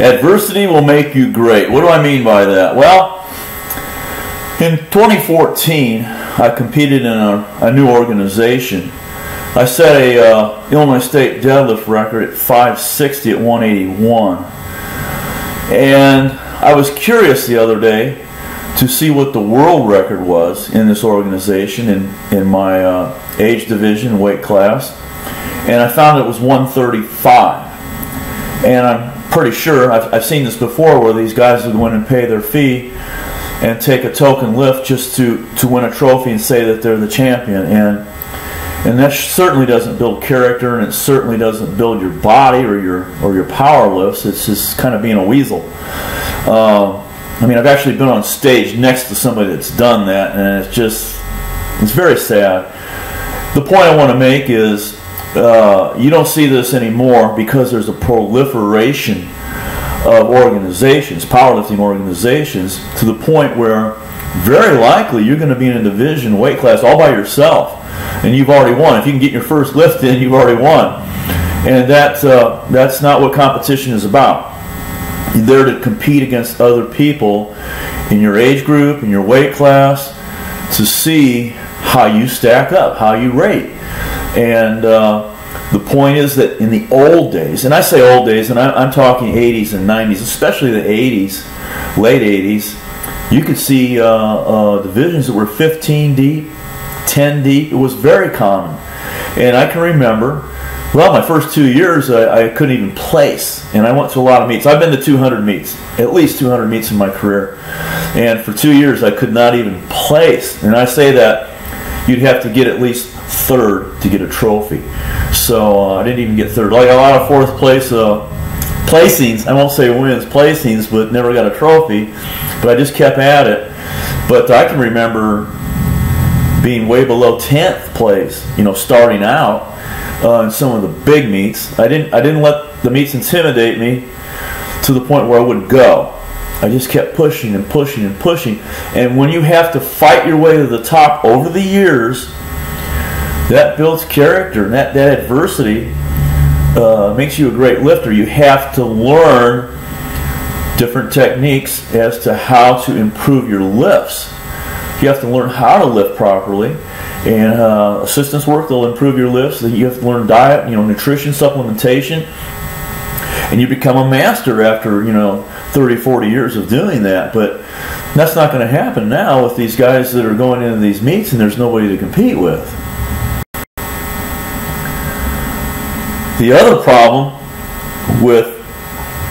Adversity will make you great. What do I mean by that? Well, in 2014, I competed in a, a new organization. I set a uh, Illinois State deadlift record at 560 at 181. And I was curious the other day to see what the world record was in this organization in, in my uh, age division weight class. And I found it was 135. And I'm pretty sure, I've, I've seen this before, where these guys will go in and pay their fee and take a token lift just to, to win a trophy and say that they're the champion. And and that certainly doesn't build character, and it certainly doesn't build your body or your or your power lifts. It's just kind of being a weasel. Uh, I mean, I've actually been on stage next to somebody that's done that, and it's just it's very sad. The point I want to make is uh, you don't see this anymore because there's a proliferation of organizations, powerlifting organizations, to the point where very likely you're going to be in a division weight class all by yourself, and you've already won. If you can get your first lift in, you've already won, and that uh, that's not what competition is about. You're there to compete against other people in your age group, in your weight class, to see how you stack up, how you rate, and. Uh, the point is that in the old days, and I say old days, and I, am talking 80s and 90s, especially the 80s, late 80s, you could see uh, uh, divisions that were 15 deep, 10 deep. It was very common. And I can remember, well, my first two years, I, I couldn't even place. And I went to a lot of meets. I've been to 200 meets, at least 200 meets in my career. And for two years, I could not even place. And I say that you'd have to get at least third to get a trophy. So uh, I didn't even get third. Like a lot of fourth place uh, placings. I won't say wins, placings, but never got a trophy. But I just kept at it. But I can remember being way below 10th place. You know, starting out uh, in some of the big meets. I didn't. I didn't let the meets intimidate me to the point where I wouldn't go. I just kept pushing and pushing and pushing. And when you have to fight your way to the top over the years, that builds character and that, that adversity uh, makes you a great lifter. You have to learn different techniques as to how to improve your lifts. You have to learn how to lift properly. And uh, assistance work, they'll improve your lifts. You have to learn diet, you know, nutrition, supplementation. And you become a master after, you know, 30, 40 years of doing that. But that's not going to happen now with these guys that are going into these meets and there's nobody to compete with. The other problem with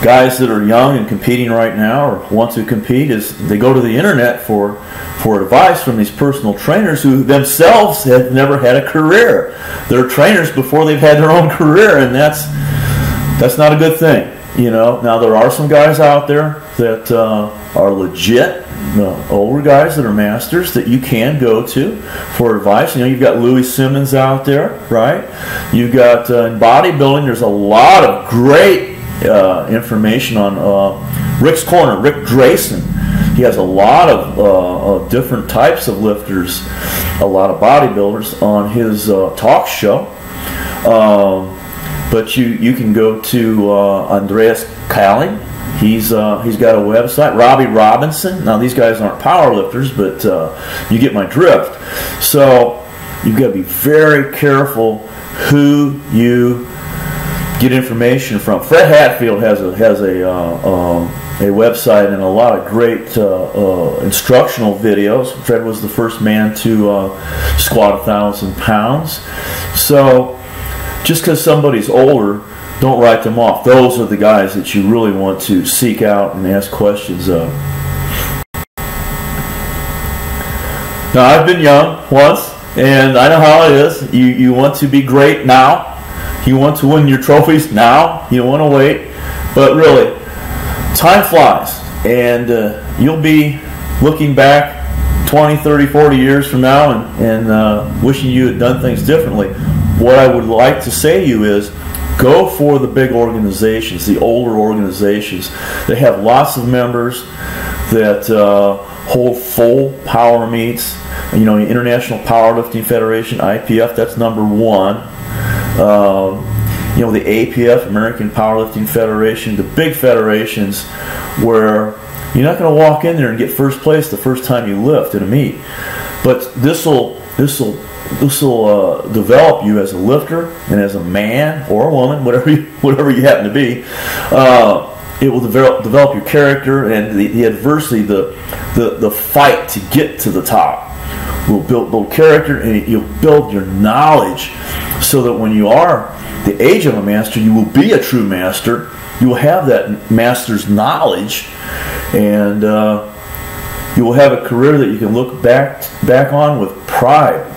guys that are young and competing right now or want to compete is they go to the internet for for advice from these personal trainers who themselves have never had a career. They're trainers before they've had their own career, and that's that's not a good thing. You know, now there are some guys out there that uh, are legit, uh, older guys that are masters that you can go to for advice. You know, you've got Louie Simmons out there, right? You've got uh, in bodybuilding. There's a lot of great uh, information on uh, Rick's Corner, Rick Drasin. He has a lot of, uh, of, different types of lifters, a lot of bodybuilders on his talk show. Um, but you, you can go to uh, Andreas Cahling. He's uh, he's got a website. Robbie Robinson. Now these guys aren't powerlifters, but uh, you get my drift. So you've got to be very careful who you get information from. Fred Hatfield has a has a uh, um, a website and a lot of great uh, uh, instructional videos. Fred was the first man to uh, squat a thousand pounds. So just because somebody's older, don't write them off. Those are the guys that you really want to seek out and ask questions of. Now, I've been young once, and I know how it is. You, you want to be great now. You want to win your trophies now. You don't want to wait. But really, time flies, and uh, you'll be looking back 20, 30, 40 years from now and, and uh, wishing you had done things differently what I would like to say to you is go for the big organizations, the older organizations. They have lots of members that uh, hold full power meets. You know, International Powerlifting Federation, IPF, that's number one. Uh, you know, the APF, American Powerlifting Federation, the big federations where you're not going to walk in there and get first place the first time you lift in a meet. But this will this will this will uh, develop you as a lifter and as a man or a woman, whatever you, whatever you happen to be. Uh, it will develop develop your character and the, the adversity, the, the the fight to get to the top will build build character and you'll build your knowledge so that when you are the age of a master, you will be a true master. You will have that master's knowledge, and uh, you will have a career that you can look back back on with pride